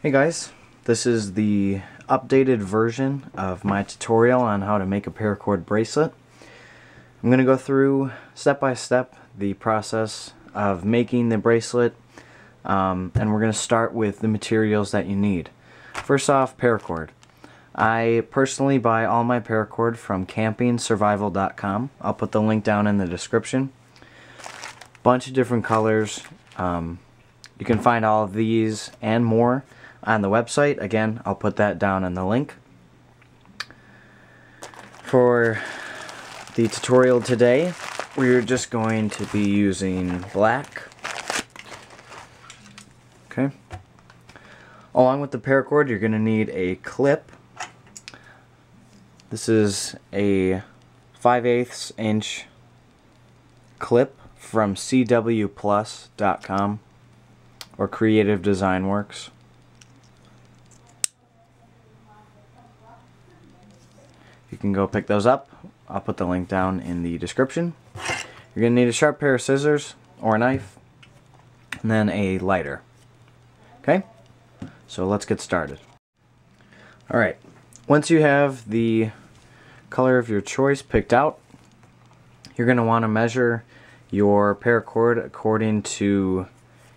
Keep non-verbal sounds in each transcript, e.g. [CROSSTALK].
Hey guys, this is the updated version of my tutorial on how to make a paracord bracelet. I'm going to go through step by step the process of making the bracelet um, and we're going to start with the materials that you need. First off, paracord. I personally buy all my paracord from campingsurvival.com. I'll put the link down in the description. Bunch of different colors. Um, you can find all of these and more on the website. Again, I'll put that down in the link. For the tutorial today, we're just going to be using black. Okay. Along with the paracord, you're going to need a clip. This is a 5 8 inch clip from cwplus.com or Creative Design Works. You can go pick those up. I'll put the link down in the description. You're going to need a sharp pair of scissors or a knife and then a lighter. Okay? So let's get started. Alright, once you have the color of your choice picked out, you're going to want to measure your paracord according to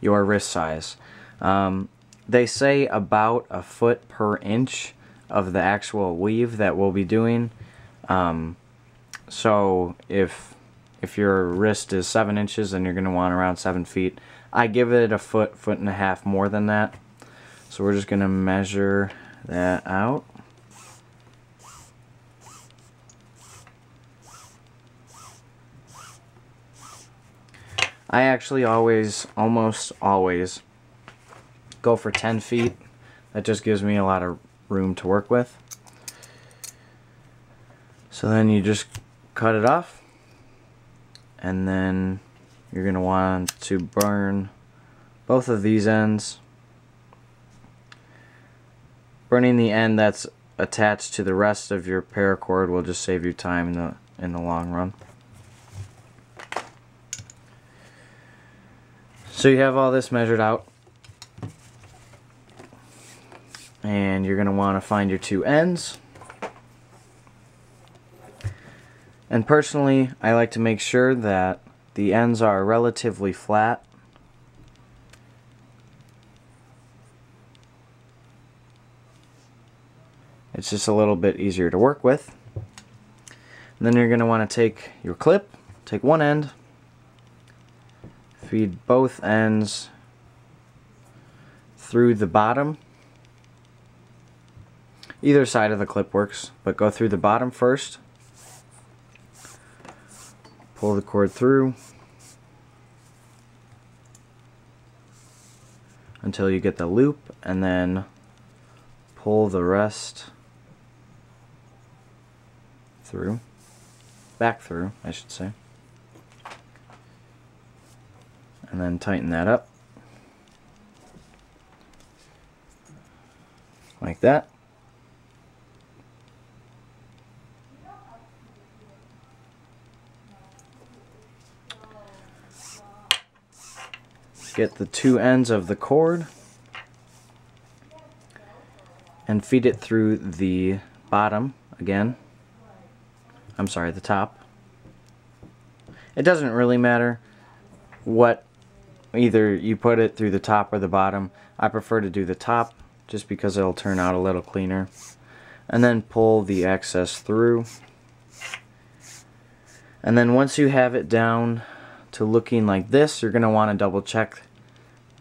your wrist size. Um, they say about a foot per inch of the actual weave that we'll be doing. Um, so if if your wrist is seven inches, then you're going to want around seven feet. I give it a foot, foot and a half more than that. So we're just going to measure that out. I actually always, almost always, go for 10 feet. That just gives me a lot of room to work with. So then you just cut it off and then you're going to want to burn both of these ends. Burning the end that's attached to the rest of your paracord will just save you time in the in the long run. So you have all this measured out. And you're going to want to find your two ends. And personally, I like to make sure that the ends are relatively flat. It's just a little bit easier to work with. And then you're going to want to take your clip, take one end, feed both ends through the bottom. Either side of the clip works, but go through the bottom first. Pull the cord through until you get the loop and then pull the rest through, back through I should say. and then tighten that up like that get the two ends of the cord and feed it through the bottom again I'm sorry the top it doesn't really matter what either you put it through the top or the bottom. I prefer to do the top just because it'll turn out a little cleaner. And then pull the excess through. And then once you have it down to looking like this, you're going to want to double check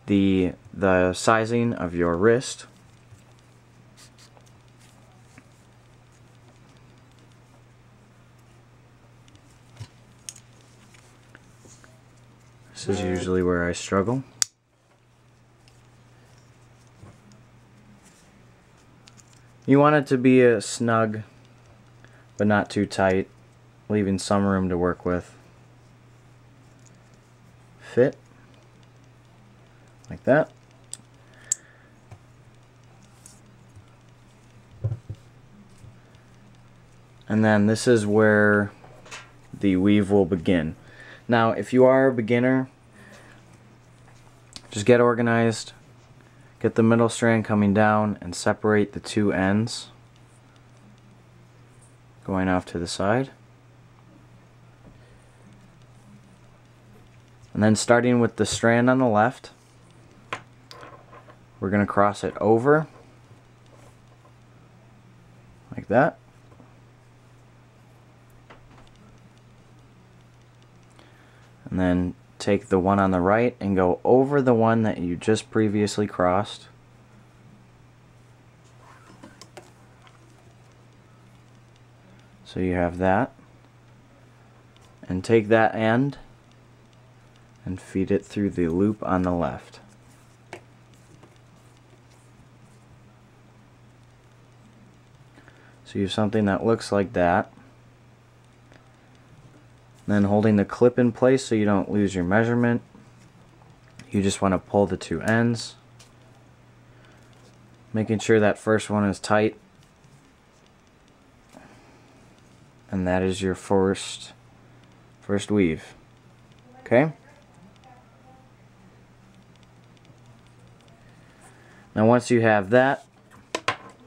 the, the sizing of your wrist. This is usually where I struggle. You want it to be a snug, but not too tight, leaving some room to work with. Fit, like that. And then this is where the weave will begin. Now, if you are a beginner, just get organized, get the middle strand coming down and separate the two ends going off to the side. And then starting with the strand on the left, we're going to cross it over like that. And then take the one on the right and go over the one that you just previously crossed. So you have that. And take that end and feed it through the loop on the left. So you have something that looks like that. Then holding the clip in place so you don't lose your measurement. You just want to pull the two ends. Making sure that first one is tight. And that is your first first weave. Okay? Now once you have that,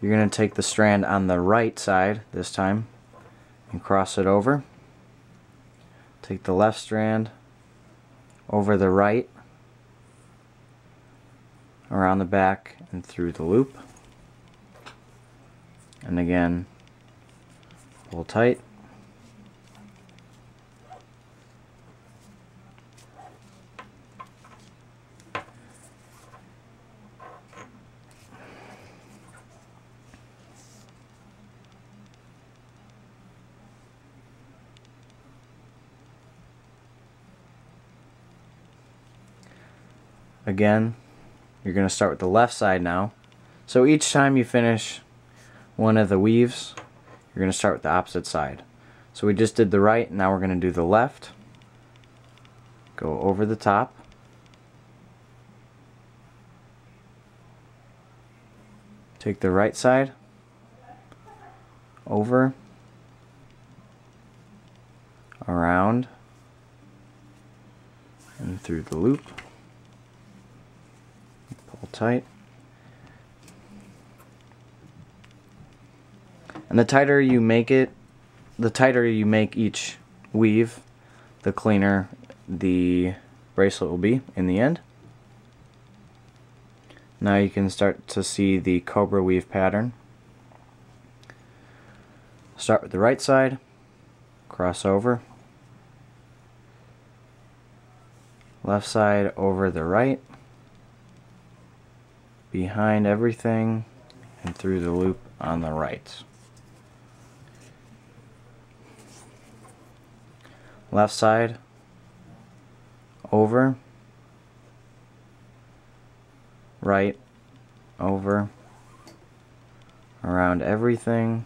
you're going to take the strand on the right side this time and cross it over. Take the left strand over the right, around the back and through the loop. And again, pull tight. Again you're going to start with the left side now. So each time you finish one of the weaves you're going to start with the opposite side. So we just did the right now we're going to do the left. Go over the top. Take the right side. Over. Around. And through the loop tight. And the tighter you make it, the tighter you make each weave, the cleaner the bracelet will be in the end. Now you can start to see the cobra weave pattern. Start with the right side, cross over, left side over the right, behind everything and through the loop on the right. Left side over. Right over. Around everything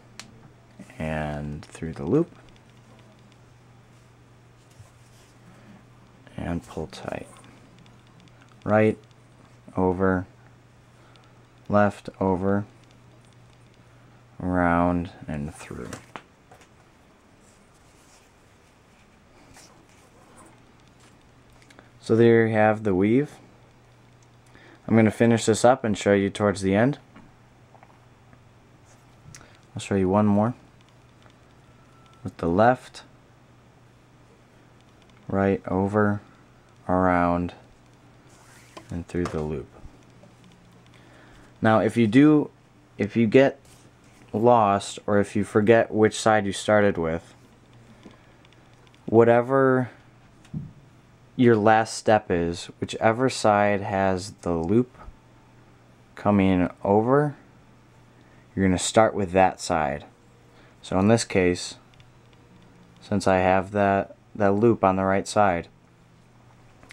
and through the loop. And pull tight. Right over left over, around, and through. So there you have the weave. I'm going to finish this up and show you towards the end. I'll show you one more. With the left, right over, around, and through the loop. Now if you do, if you get lost or if you forget which side you started with, whatever your last step is, whichever side has the loop coming over, you're going to start with that side. So in this case, since I have that, that loop on the right side,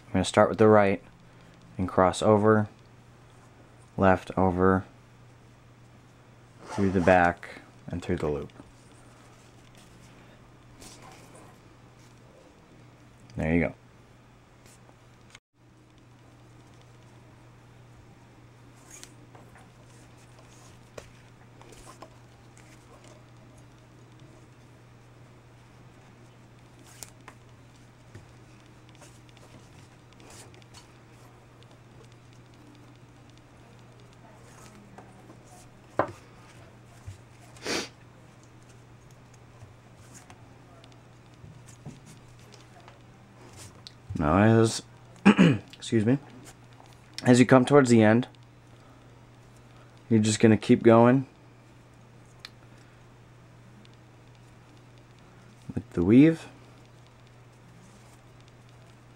I'm going to start with the right and cross over left over through the back and through the loop. There you go. Now as, [CLEARS THROAT] excuse me, as you come towards the end, you're just going to keep going with the weave,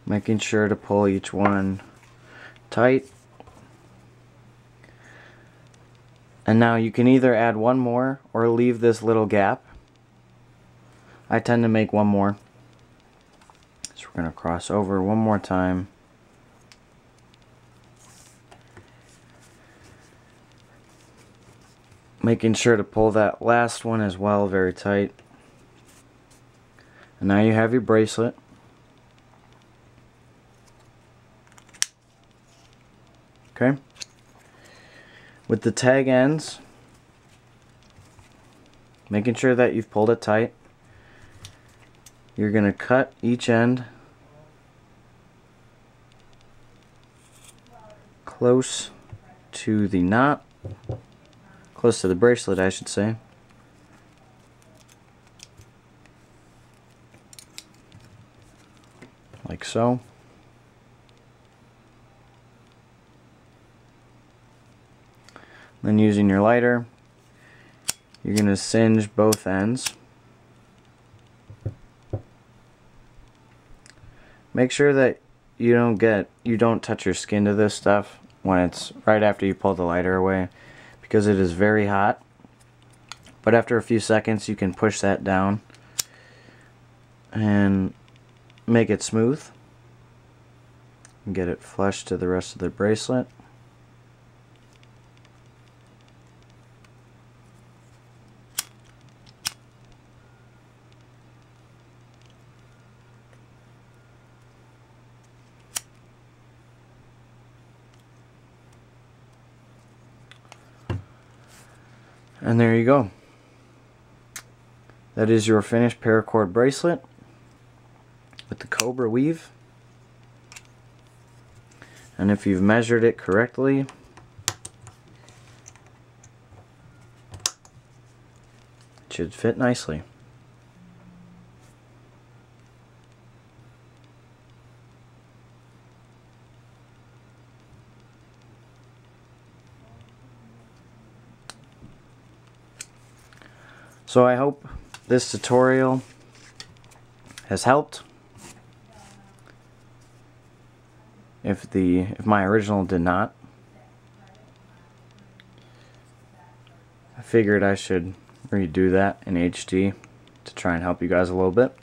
making sure to pull each one tight. And now you can either add one more or leave this little gap. I tend to make one more. So we're going to cross over one more time. Making sure to pull that last one as well very tight. And now you have your bracelet. Okay. With the tag ends, making sure that you've pulled it tight, you're going to cut each end close to the knot, close to the bracelet I should say. Like so. Then using your lighter, you're going to singe both ends. Make sure that you don't get, you don't touch your skin to this stuff when it's right after you pull the lighter away because it is very hot. But after a few seconds you can push that down and make it smooth. And get it flush to the rest of the bracelet. And there you go. That is your finished paracord bracelet with the cobra weave. And if you've measured it correctly, it should fit nicely. So I hope this tutorial has helped. If the if my original did not, I figured I should redo that in HD to try and help you guys a little bit.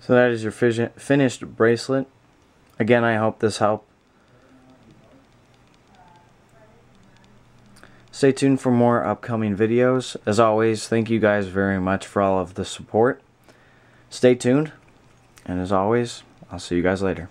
So that is your finished bracelet. Again, I hope this helped. Stay tuned for more upcoming videos. As always, thank you guys very much for all of the support. Stay tuned, and as always, I'll see you guys later.